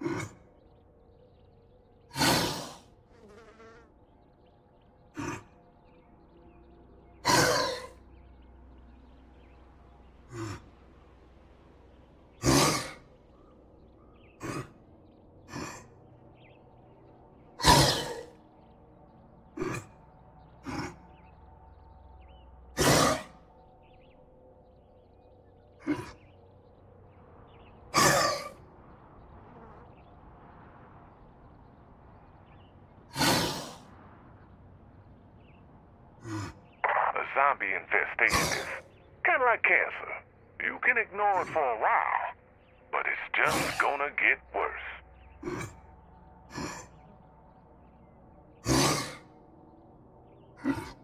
Hmm. zombie infestation is kind of like cancer. You can ignore it for a while, but it's just gonna get worse.